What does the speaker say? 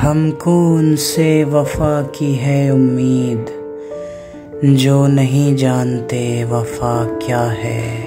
हमको उनसे वफा की है उम्मीद। जो नहीं जानते वफा क्या है।